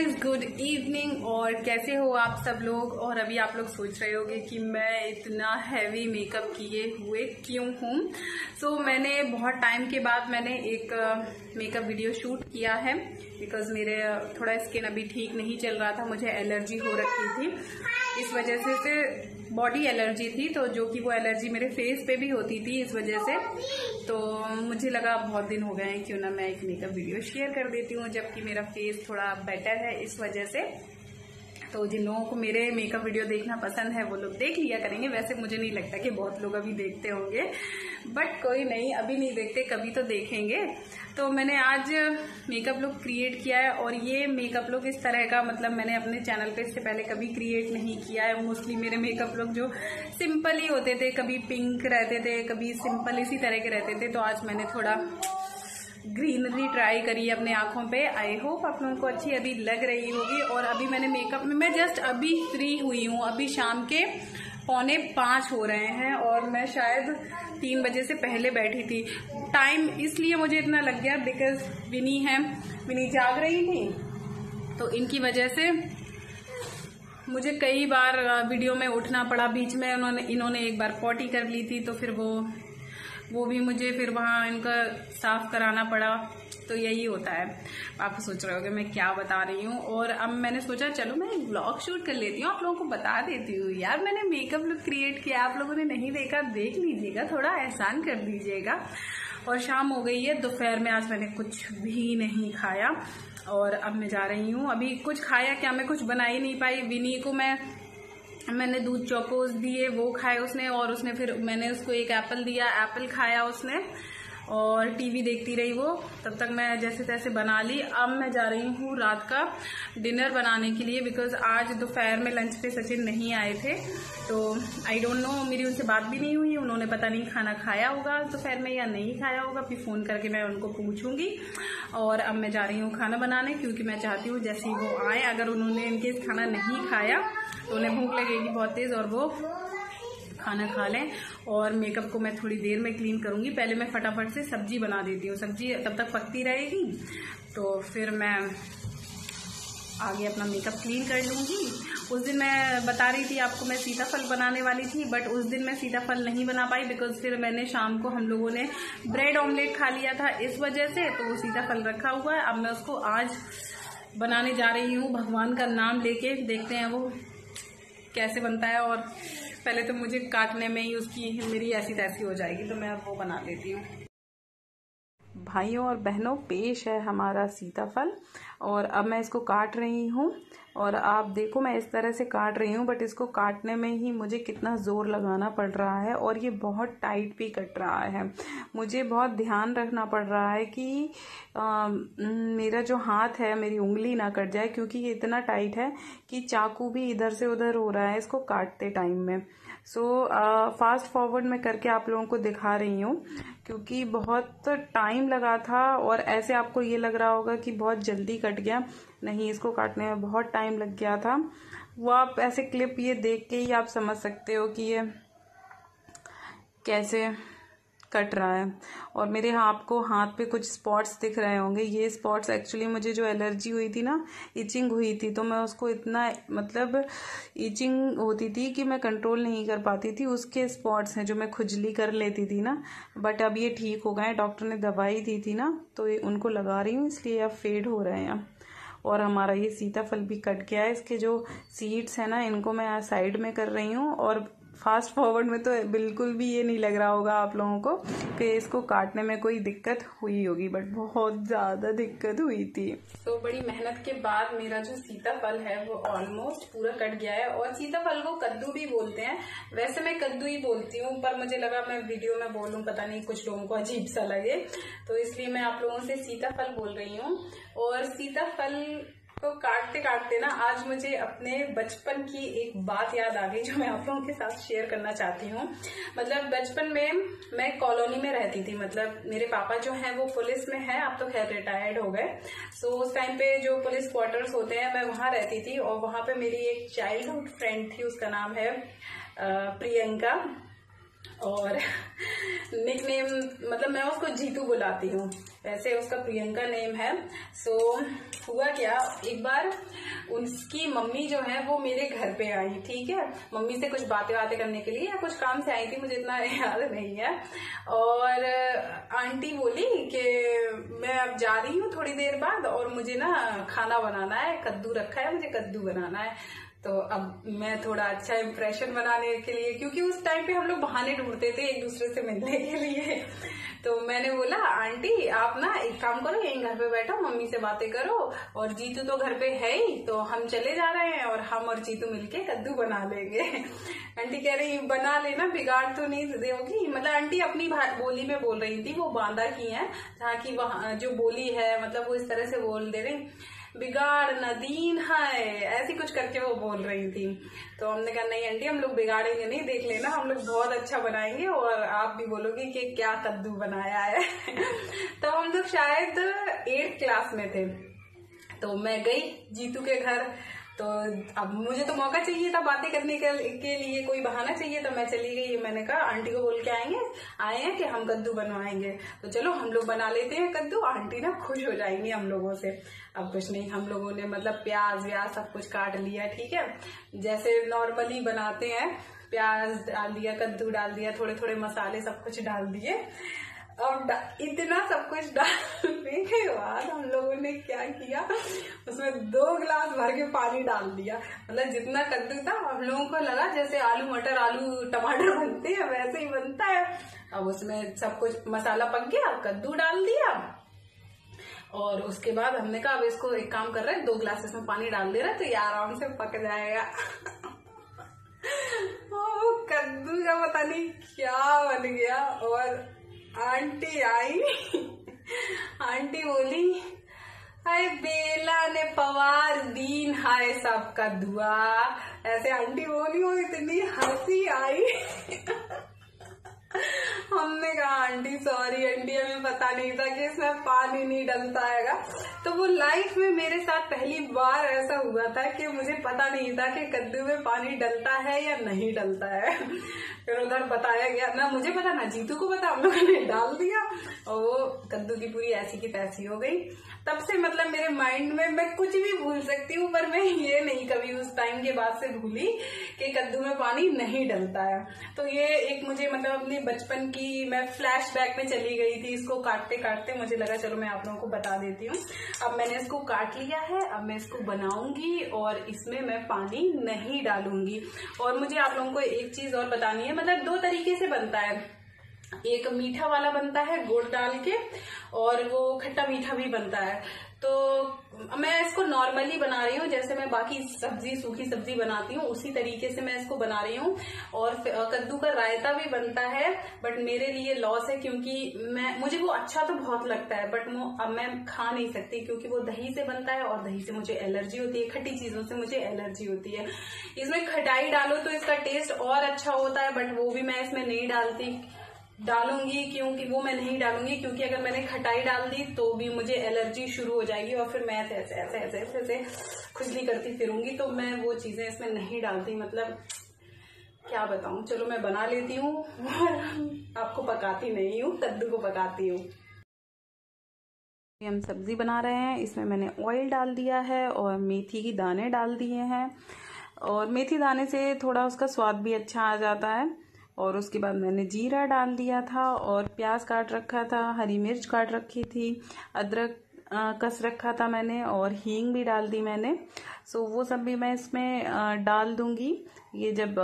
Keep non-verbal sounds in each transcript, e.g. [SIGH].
Guys good evening और कैसे हो आप सब लोग? और अभी आप लोग सोच रहे होंगे कि मैं इतना हैवी मेकअप किए हुए क्यों हूँ? सो so, मैंने बहुत टाइम के बाद मैंने एक मेकअप वीडियो शूट किया है बिकॉज़ मेरे थोड़ा स्किन अभी ठीक नहीं चल रहा था मुझे एलर्जी हो रखी थी। इस वजह से, से बॉडी एलर्जी थी तो जो कि वो एलर्जी मेरे फेस पे भी होती थी इस वजह से। तो मुझे लगा बहुत दिन हो गए हैं, क्यों ना मैं एक मेकअप वीडियो शेयर कर देती हूँ, जबकि मेरा फेस थोड़ा बेटर है इस वजह से। तो जिन लोगों को मेरे मेकअप वीडियो देखना पसंद है, वो लोग देख लिया करेंगे। वैसे मुझे नहीं लगता कि बहुत लोग अभी देखते होंगे बट कोई नहीं, अभी नहीं देखते, कभी तो देखेंगे। तो मैंने आज मेकअप लुक क्रिएट किया है और ये मेकअप लुक इस तरह का मतलब मैंने अपने चैनल पे इससे पहले कभी क्रिएट नहीं किया है। मोस्टली मेरे मेकअप लुक जो सिंपल ही होते थे, कभी पिंक रहते थे, कभी सिंपल इसी तरह के रहते थे। तो आज मैंने थोड़ा ग्रीनरी ट्राई करी अपने आँखों पे। आई होप आप लोगों को अच्छी अभी लग रही होगी और अभी मैंने मेकअप में, मैं जस्ट अभी फ्री हुई हूँ। अभी शाम के पौने पाँच हो रहे हैं और मैं शायद तीन बजे से पहले बैठी थी। टाइम इसलिए मुझे इतना लग गया बिकॉज़ विनी है। विनी जाग रही थी? तो इनकी वजह से मुझे कई बार वीडियो में उठना पड़ा। बीच में उन्होंने, इन्होंने एक बार पॉटी कर ली थी तो फिर वो वो भी मुझे फिर वहाँ इनका साफ़ कराना पड़ा। तो यही होता है। आप सोच रहे हो मैं क्या बता रही हूँ? और अब मैंने सोचा, चलो मैं एक ब्लॉग शूट कर लेती हूँ, आप लोगों को बता देती हूँ। यार मैंने मेकअप लुक क्रिएट किया, आप लोगों ने नहीं देखा, देख लीजिएगा, थोड़ा एहसान कर दीजिएगा। और शाम हो गई है, दोपहर में आज मैंने कुछ भी नहीं खाया। और अब मैं जा रही हूँ। अभी कुछ खाया क्या? मैं कुछ बना ही नहीं पाई। विनी को मैं मैंने दूध चौकोस दिए, वो खाए उसने और उसने फिर मैंने उसको एक एप्पल दिया, एप्पल खाया उसने और टीवी देखती रही वो। तब तक मैं जैसे तैसे बना ली। अब मैं जा रही हूँ रात का डिनर बनाने के लिए बिकॉज़ आज दोपहर में लंच पे सचिन नहीं आए थे। तो आई डोंट नो मेरी उनसे बात भी नहीं हुई, उन्होंने पता नहीं खाना खाया होगा दोपहर में या नहीं खाया होगा। फिर फ़ोन करके मैं उनको पूछूँगी। और अब मैं जा रही हूँ खाना बनाने क्योंकि मैं चाहती हूँ जैसे वो आए, अगर उन्होंने इनके खाना नहीं खाया तो उन्हें भूख लगेगी, बहुत तेज़, और वो खाना खा लें। और मेकअप को मैं थोड़ी देर में क्लीन करूँगी। पहले मैं फटाफट से सब्ज़ी बना देती हूँ। सब्ज़ी तब तक पकती रहेगी। तो फिर मैं आगे अपना मेकअप क्लीन कर लूँगी। उस दिन मैं बता रही थी आपको, मैं सीताफल बनाने वाली थी बट उस दिन मैं सीताफल नहीं बना पाई बिकॉज़ फिर मैंने शाम को हम लोगों ने ब्रेड ऑमलेट खा लिया था इस वजह से तो वो सीताफल रखा हुआ है। अब मैं उसको आज बनाने जा रही हूँ। भगवान का नाम लेके देखते हैं वो। कैसे बनता है और पहले तो मुझे काटने में ही उसकी मेरी ऐसी तैसी हो जाएगी तो मैं अब वो बना लेती हूँ। भाइयों और बहनों, पेश है हमारा सीताफल और अब मैं इसको काट रही हूँ। और आप देखो मैं इस तरह से काट रही हूँ बट इसको काटने में ही मुझे कितना ज़ोर लगाना पड़ रहा है और ये बहुत टाइट भी कट रहा है। मुझे बहुत ध्यान रखना पड़ रहा है कि आ, मेरा जो हाथ है मेरी उंगली ना कट जाए क्योंकि ये इतना टाइट है कि चाकू भी इधर से उधर हो रहा है इसको काटते टाइम में। सो फास्ट फॉरवर्ड मैं करके आप लोगों को दिखा रही हूँ, क्योंकि बहुत टाइम लगा था और ऐसे आपको ये लग रहा होगा कि बहुत जल्दी कट गया। नहीं, इसको काटने में बहुत टाइम लग गया था। वो आप ऐसे क्लिप ये देख के ही आप समझ सकते हो कि ये कैसे कट रहा है। और मेरे आपको हाथ पे कुछ स्पॉट्स दिख रहे होंगे। ये स्पॉट्स एक्चुअली मुझे जो एलर्जी हुई थी ना इचिंग हुई थी तो मैं उसको इतना मतलब इचिंग होती थी कि मैं कंट्रोल नहीं कर पाती थी। उसके स्पॉट्स हैं जो मैं खुजली कर लेती थी ना। बट अब ये ठीक हो गए डॉक्टर ने दवाई दी थी ना तो ये उनको लगा रही हूँ, इसलिए अब फेड हो रहे हैं। और हमारा ये सीताफल भी कट गया है। इसके जो सीड्स हैं ना, इनको मैं साइड में कर रही हूँ। और फास्ट फॉरवर्ड में तो बिल्कुल भी ये नहीं लग रहा होगा आप लोगों को कि इसको काटने में कोई दिक्कत हुई होगी बट बहुत ज़्यादा दिक्कत हुई थी। तो so, बड़ी मेहनत के बाद मेरा जो सीताफल है वो ऑलमोस्ट पूरा कट गया है और सीताफल को कद्दू भी बोलते हैं। वैसे मैं कद्दू ही बोलती हूँ पर मुझे लगा मैं वीडियो में बोलूँ पता नहीं कुछ लोगों को अजीब सा लगे। तो इसलिए मैं आप लोगों से सीताफल बोल रही हूँ और सीताफल तो काटते काटते ना आज मुझे अपने बचपन की एक बात याद आ गई जो मैं आप लोगों के साथ शेयर करना चाहती हूँ। मतलब बचपन में मैं कॉलोनी में रहती थी मतलब मेरे पापा जो हैं वो पुलिस में है अब तो खैर रिटायर्ड हो गए। सो so, उस टाइम पे जो पुलिस क्वार्टर्स होते हैं मैं वहाँ रहती थी और वहाँ पे मेरी एक चाइल्डहुड फ्रेंड थी उसका नाम है प्रियंका। और [LAUGHS] निक नेम मतलब मैं उसको जीतू बुलाती हूँ। वैसे उसका प्रियंका नेम है। सो so, हुआ क्या? एक बार उसकी मम्मी जो है वो मेरे घर पे आई ठीक है? मम्मी से कुछ बातें बातें करने के लिए या कुछ काम से आई थी मुझे इतना [LAUGHS] याद नहीं है। और आंटी बोली कि मैं अब जा रही हूँ थोड़ी देर बाद और मुझे ना खाना बनाना है कद्दू रखा है मुझे कद्दू बनाना है। तो अब मैं थोड़ा अच्छा इम्प्रेशन बनाने के लिए, क्योंकि उस टाइम पे हम लोग बहाने ढूंढते थे एक दूसरे से मिलने के लिए। [LAUGHS] तो मैंने बोला, आंटी, आप ना एक काम करो, यहीं घर पे बैठो, मम्मी से बातें करो, और जीतू तो घर पे है ही तो हम चले जा रहे हैं, और हम और जीतू मिलके कद्दू बना लेंगे। [LAUGHS] आंटी कह रही, बना लेना, बिगाड़ तो नहीं दोगी मतलब आंटी अपनी बोली में बोल रही थी, वो बांदा की है जहाँ की वहाँ, जो बोली है मतलब वो इस तरह से बोल दे रही। बिगाड़ नदीन है। ऐसी कुछ करके वो बोल रही थी। तो हमने कहा, नहीं, आंटी, हम लोग बिगाड़ेंगे नहीं, देख लेना, हम लोग बहुत अच्छा बनाएँगे और आप भी बोलोगे कि क्या कद्दू बनाया है। [LAUGHS] तो हम लोग शायद एट्थ क्लास में थे। तो मैं गई जीतू के घर तो अब मुझे तो मौका चाहिए था बातें करने के, के लिए कोई बहाना चाहिए था मैं चली गई मैंने कहा आंटी को बोल के आएँगे आए हैं कि हम कद्दू बनवाएँगे। तो चलो हम लोग बना लेते हैं कद्दू आंटी ना खुश हो जाएँगी हम लोगों से। अब कुछ नहीं हम लोगों ने मतलब प्याज व्याज सब कुछ काट लिया ठीक है? जैसे नॉर्मली बनाते हैं प्याज डाल दिया कद्दू डाल दिया थोड़े थोड़े मसाले सब कुछ डाल दिए। और इतना सब कुछ डालने के बाद हम लोगों ने क्या किया? उसमें दो गिलास भर के पानी डाल दिया। मतलब जितना कद्दू था, हम लोगों को लगा जैसे आलू, मटर, आलू, टमाटर बनते हैं, वैसे ही बनता है। अब उसमें सब कुछ मसाला पक गया, कद्दू डाल दिया। और उसके बाद हमने कहा, अब इसको एक काम कर रहे हैं, दो गिलास इसमें पानी डाल दे रहे तो ये आराम से पक जाएगा। [LAUGHS] कद्दू का पता नहीं क्या बन गया। और आंटी आई। आंटी बोली हाय बेला ने पवार दीन हाय सबका दुआ। ऐसे आंटी बोली, वो इतनी हँसी आई। हमने कहा, आंटी सॉरी आंटी हमें पता नहीं था कि इसमें पानी नहीं डलता है तो वो लाइफ में मेरे साथ पहली बार ऐसा हुआ था कि मुझे पता नहीं था कि कद्दू में पानी डलता है या नहीं डलता है। फिर उधर बताया गया, ना, मुझे पता, ना, जीतू को पता, हम लोगों ने डाल दिया। और वो कद्दू की पूरी ऐसी की तैसी हो गई। तब से मतलब मेरे माइंड में मैं कुछ भी भूल सकती हूँ, पर मैं ये नहीं कभी उस टाइम के बाद से भूली कि कद्दू में पानी नहीं डलता है। तो ये एक मुझे मतलब अपने बचपन की मैं फ्लैश में चली गई थी, इसको काटते काटते मुझे लगा, चलो मैं आप लोगों को बता देती हूँ। अब मैंने इसको काट लिया है, अब मैं इसको बनाऊँगी और इसमें मैं पानी नहीं डालूँगी। और मुझे आप लोगों को एक चीज़ और बतानी है मतलब दो तरीके से बनता है। एक मीठा वाला बनता है गुड़ डाल के, और वो खट्टा मीठा भी बनता है। तो मैं इसको नॉर्मली बना रही हूँ, जैसे मैं बाकी सब्ज़ी, सूखी सब्ज़ी बनाती हूँ, उसी तरीके से मैं इसको बना रही हूँ। और कद्दू का रायता भी बनता है बट मेरे लिए लॉस है क्योंकि मैं, मुझे वो अच्छा तो बहुत लगता है बट वो अब मैं खा नहीं सकती क्योंकि वो दही से बनता है, और दही से मुझे एलर्जी होती है, खट्टी चीज़ों से मुझे एलर्जी होती है। इसमें खटाई डालो तो इसका टेस्ट और अच्छा होता है बट वो भी मैं इसमें नहीं डालती। डालूँगी क्योंकि वो मैं नहीं डालूँगी, क्योंकि अगर मैंने खटाई डाल दी तो भी मुझे एलर्जी शुरू हो जाएगी और फिर मैं ऐसे ऐसे ऐसे ऐसे ऐसे ऐसे खुजली करती फिरूँगी। तो मैं वो चीज़ें इसमें नहीं डालती मतलब क्या बताऊँ? चलो मैं बना लेती हूँ और आपको पकाती नहीं हूँ, कद्दू को पकाती हूँ। हम सब्ज़ी बना रहे हैं, इसमें मैंने ऑयल डाल दिया है और मेथी की दाने डाल दिए हैं। और मेथी दाने से थोड़ा उसका स्वाद भी अच्छा आ जाता है। और उसके बाद मैंने जीरा डाल दिया था और प्याज काट रखा था, हरी मिर्च काट रखी थी, अदरक कस रखा था मैंने और हींग भी डाल दी मैंने। सो वो सब भी मैं इसमें डाल दूँगी। ये जब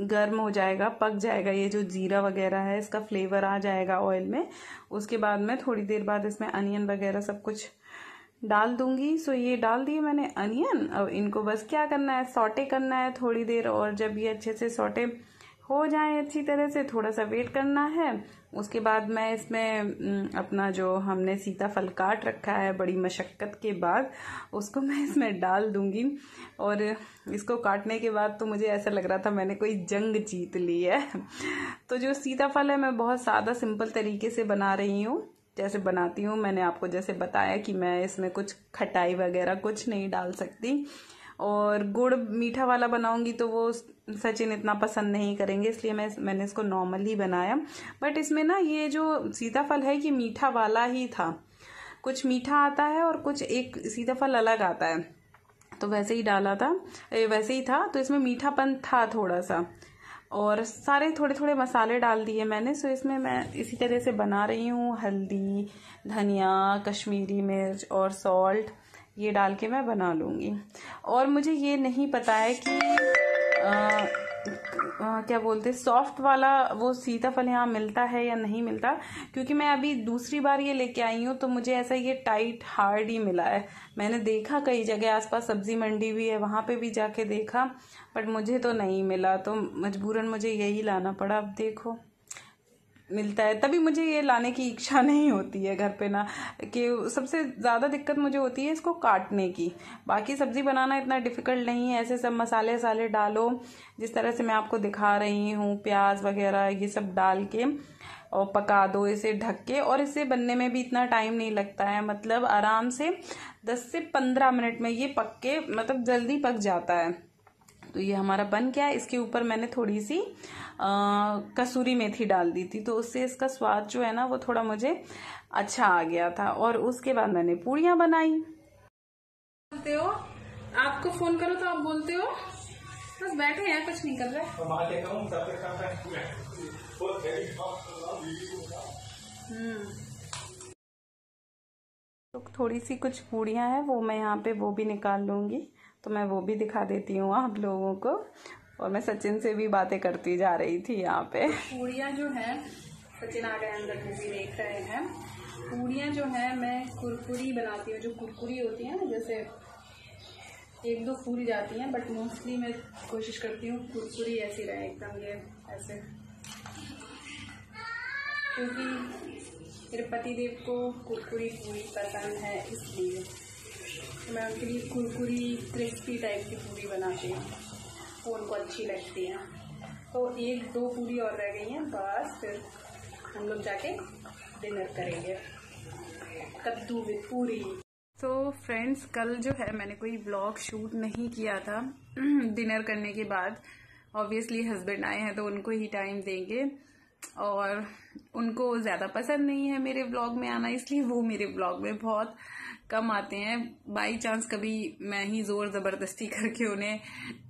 गर्म हो जाएगा, पक जाएगा, ये जो जीरा वगैरह है, इसका फ्लेवर आ जाएगा ऑयल में। उसके बाद मैं थोड़ी देर बाद इसमें अनियन वगैरह सब कुछ डाल दूँगी। सो ये डाल दिए मैंने अनियन। अब इनको बस क्या करना है, सॉटे करना है थोड़ी देर और जब ये अच्छे से सॉटे हो जाए अच्छी तरह से थोड़ा सा वेट करना है। उसके बाद मैं इसमें अपना जो हमने सीताफल काट रखा है, बड़ी मशक्क़त के बाद, उसको मैं इसमें डाल दूँगी। और इसको काटने के बाद तो मुझे ऐसा लग रहा था मैंने कोई जंग जीत ली है। तो जो सीताफल है, मैं बहुत सादा सिंपल तरीके से बना रही हूँ। जैसे बनाती हूँ, मैंने आपको जैसे बताया कि मैं इसमें कुछ खटाई वगैरह कुछ नहीं डाल सकती। और गुड़ मीठा वाला बनाऊँगी तो वो सचिन इतना पसंद नहीं करेंगे, इसलिए मैं मैंने इसको नॉर्मल ही बनाया। बट इसमें ना ये जो सीताफल है ये मीठा वाला ही था। कुछ मीठा आता है और कुछ एक सीताफल अलग आता है। तो वैसे ही डाला था वैसे ही था तो इसमें मीठापन था थोड़ा सा और सारे थोड़े थोड़े मसाले डाल दिए मैंने सो इसमें मैं इसी तरह से बना रही हूँ। हल्दी, धनिया, कश्मीरी मिर्च और सॉल्ट ये डाल के मैं बना लूँगी। और मुझे ये नहीं पता है कि आ, आ, क्या बोलते सॉफ्ट वाला वो सीताफल यहाँ मिलता है या नहीं मिलता? क्योंकि मैं अभी दूसरी बार ये लेके आई हूँ तो मुझे ऐसा ये टाइट हार्ड ही मिला है। मैंने देखा कई जगह आसपास सब्ज़ी मंडी भी है वहाँ पे भी जाके देखा बट मुझे तो नहीं मिला। तो मजबूरन मुझे यही लाना पड़ा। अब देखो। मिलता है, तभी मुझे ये लाने की इच्छा नहीं होती है घर पे ना, कि सबसे ज़्यादा दिक्कत मुझे होती है इसको काटने की। बाकी सब्ज़ी बनाना इतना डिफ़िकल्ट नहीं है, ऐसे सब मसाले वसाले डालो, जिस तरह से मैं आपको दिखा रही हूँ, प्याज वगैरह, ये सब डाल के और पका दो इसे ढक के, और इसे बनने में भी इतना टाइम नहीं लगता है। मतलब आराम से दस से पंद्रह मिनट में ये पक के मतलब जल्दी पक जाता है। तो ये हमारा बन गया। इसके ऊपर मैंने थोड़ी सी आ, कसूरी मेथी डाल दी थी। तो उससे इसका स्वाद जो है ना वो थोड़ा मुझे अच्छा आ गया था और उसके बाद मैंने पूड़ियाँ बनाई। बोलते हो? आपको फ़ोन करो तो आप बोलते हो। बस बैठे हैं कुछ नहीं कर रहे। हम्म। तो थोड़ी सी कुछ पूड़ियाँ हैं वो मैं यहाँ पे वो भी निकाल लूँगी। तो मैं वो भी दिखा देती हूँ आप लोगों को। और मैं सचिन से भी बातें करती जा रही थी यहाँ पे। पूड़ियाँ जो है, सचिन आ गए अंदर मूवी देख रहे हैं। पूड़ियाँ जो है, मैं कुरकुरी बनाती हूँ। जो कुरकुरी होती है ना, जैसे एक दो फूल जाती हैं बट मोस्टली मैं कोशिश करती हूँ कुरकुरी ऐसी रहे, एकदम ये ऐसे। क्योंकि मेरे पति देव को कुरकुरी पूरी पसंद है इसलिए। मैं उनके लिए कुरकुरी क्रिस्पी टाइप की पूरी बनाती हूँ। वो उनको अच्छी लगती हैं। तो एक, दो पूरी और रह गई हैं, बस फिर हम लोग जाके डिनर करेंगे। कद्दू विद पूरी। तो फ्रेंड्स कल जो है मैंने कोई ब्लॉग शूट नहीं किया था। [CLEARS THROAT] डिनर करने के बाद ऑब्वियसली हस्बैंड आए हैं तो उनको ही टाइम देंगे। और उनको ज़्यादा पसंद नहीं है मेरे ब्लॉग में आना, इसलिए वो मेरे ब्लॉग में बहुत कम आते हैं। बाई चांस कभी मैं ही ज़ोर ज़बरदस्ती [LAUGHS] करके उन्हें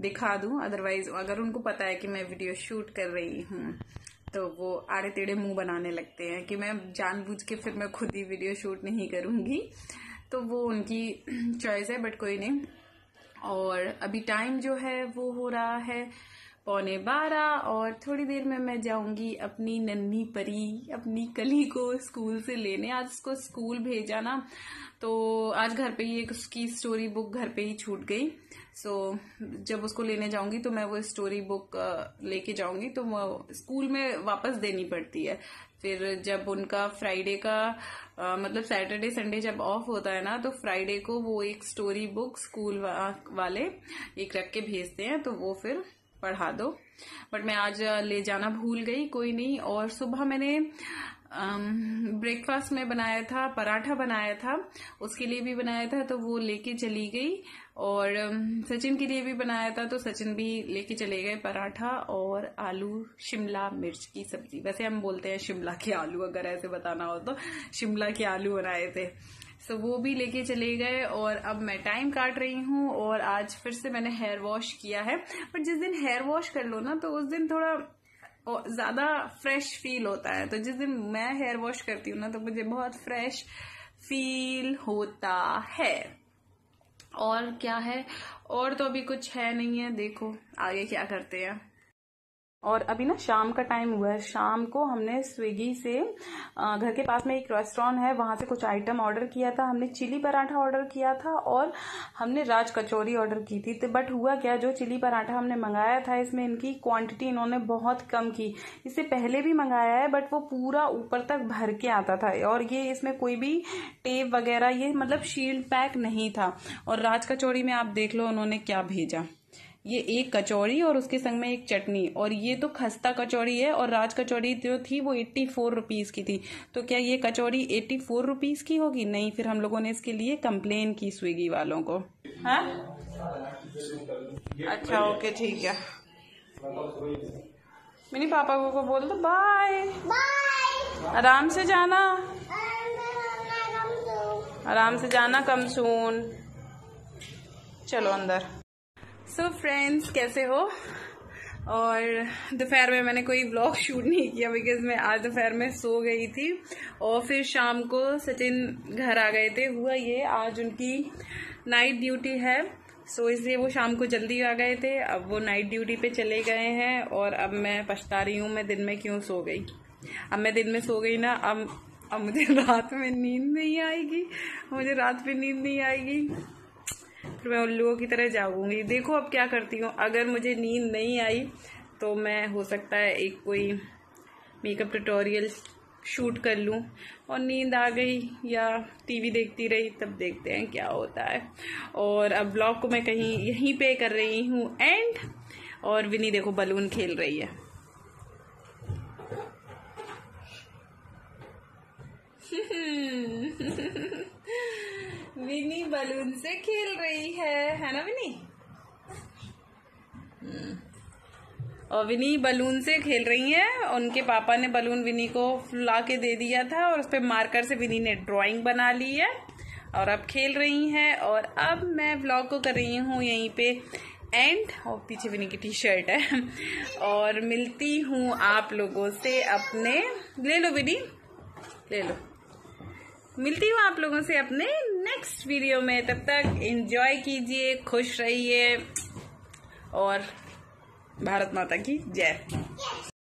दिखा दूँ। अदरवाइज़ अगर उनको पता है कि मैं वीडियो शूट कर रही हूँ तो वो आड़े टेढ़े मुँह बनाने लगते हैं कि मैं जानबूझ के फिर मैं खुद ही वीडियो शूट नहीं करूँगी। तो वो उनकी [CLEARS THROAT] चॉइस है बट कोई नहीं। और अभी टाइम जो है वो हो रहा है पौने बारह और थोड़ी देर में मैं जाऊँगी अपनी नन्ही परी अपनी कली को स्कूल से लेने। आज उसको स्कूल भेजा ना तो आज घर पे ही एक उसकी स्टोरी बुक घर पे ही छूट गई। सो so, जब उसको लेने जाऊँगी तो मैं वो स्टोरी बुक लेके जाऊँगी तो वो स्कूल में वापस देनी पड़ती है। फिर जब उनका फ्राइडे का आ, मतलब सैटरडे संडे जब ऑफ़ होता है ना तो फ्राइडे को वो एक स्टोरी बुक स्कूल वा, वाले एक रख के भेजते हैं तो वो फिर पढ़ा दो। बट मैं आज ले जाना भूल गई, कोई नहीं। और सुबह मैंने ब्रेकफास्ट में बनाया था, पराठा बनाया था। उसके लिए भी बनाया था तो वो लेके चली गई। और सचिन के लिए भी बनाया था तो सचिन भी लेके चले गए पराठा और आलू, शिमला मिर्च की सब्ज़ी। वैसे हम बोलते हैं शिमला के आलू, अगर ऐसे बताना हो तो। शिमला के आलू बनाए थे। सो वो भी लेके चले गए और अब मैं टाइम काट रही हूँ और आज फिर से मैंने हेयर वॉश किया है। बट जिस दिन हेयर वॉश कर लो ना तो उस दिन थोड़ा ज़्यादा फ्रेश फील होता है। तो जिस दिन मैं हेयर वॉश करती हूँ ना तो मुझे बहुत फ्रेश फील होता है। और क्या है? और तो अभी कुछ है नहीं है, देखो, आगे क्या करते हैं। और अभी ना शाम का टाइम हुआ है। शाम को हमने स्विगी से घर के पास में एक रेस्टोरेंट है, वहाँ से कुछ आइटम ऑर्डर किया था। हमने चिली पराठा ऑर्डर किया था और हमने राज कचौरी ऑर्डर की थी। तो बट हुआ क्या, जो चिली पराठा हमने मंगाया था, इसमें इनकी क्वांटिटी इन्होंने बहुत कम की। इससे पहले भी मंगाया है बट वो पूरा ऊपर तक भर के आता था। और ये इसमें कोई भी टेप वगैरह, ये मतलब शील्ड पैक नहीं था। और राज कचौड़ी में आप देख लो, उन्होंने क्या भेजा। ये एक कचौड़ी और उसके संग में एक चटनी। और ये तो खस्ता कचौड़ी है और राज कचौड़ी जो थी वो एट्टी फोर रुपीज़ की थी। तो क्या ये कचौड़ी एट्टी फोर रुपीज़ की होगी? नहीं फिर हम लोगों ने इसके लिए कंप्लेन की स्विगी वालों को। हाँ? अच्छा ओके ठीक है। मिनी पापा को, को बोल दो बाय आराम से जाना। आराम से जाना कम सुन चलो अंदर। सो so फ्रेंड्स कैसे हो? और दोपहर में मैंने कोई ब्लॉग शूट नहीं किया बिकॉज़ मैं आज दोपहर में सो गई थी और फिर शाम को सचिन घर आ गए थे। हुआ ये आज उनकी नाइट ड्यूटी है। सो so, इसलिए वो शाम को जल्दी आ गए थे। अब वो नाइट ड्यूटी पे चले गए हैं और अब मैं पछता रही हूँ मैं दिन में क्यों सो गई? अब मैं दिन में सो गई ना अब अब मुझे [LAUGHS] रात में नींद नहीं आएगी। मुझे रात में नींद नहीं आएगी। फिर मैं उल्लुओं की तरह जागूँगी। देखो अब क्या करती हूँ। अगर मुझे नींद नहीं आई तो मैं, हो सकता है, एक कोई मेकअप ट्यूटोरियल शूट कर लूँ और नींद आ गई या टीवी देखती रही, तब देखते हैं क्या होता है। और अब ब्लॉग को मैं कहीं, यहीं पे कर रही हूँ। एंड और विनी देखो बलून खेल रही है। [LAUGHS] विनी बलून से खेल रही है है ना विनी हम्म। और विनी बलून से खेल रही है, उनके पापा ने बलून विनी को ला के दे दिया था और उस पर मार्कर से विनी ने ड्राइंग बना ली है और अब खेल रही हैं और अब मैं ब्लॉग को कर रही हूँ यहीं पे एंड और पीछे विनी की टी शर्ट है। और मिलती हूँ आप लोगों से अपने ले लो विनी। ले लो। मिलती हूँ आप लोगों से अपने नेक्स्ट वीडियो में तब तक एंजॉय कीजिए खुश रहिए और भारत माता की जय।